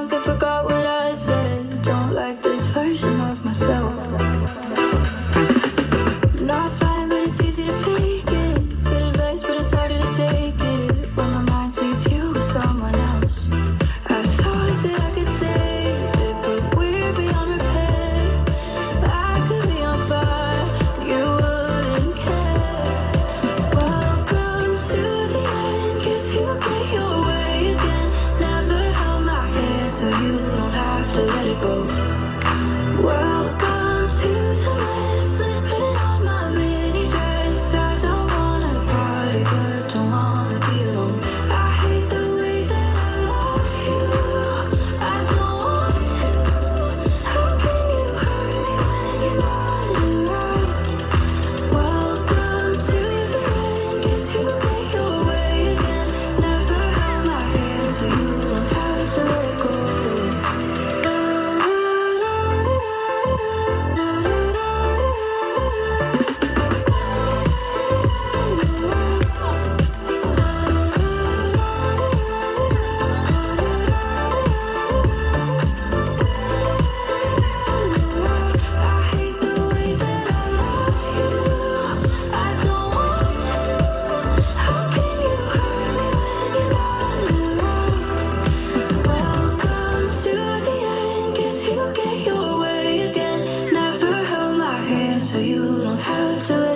drunk and forgot what I said. Don't like this version of myself. have to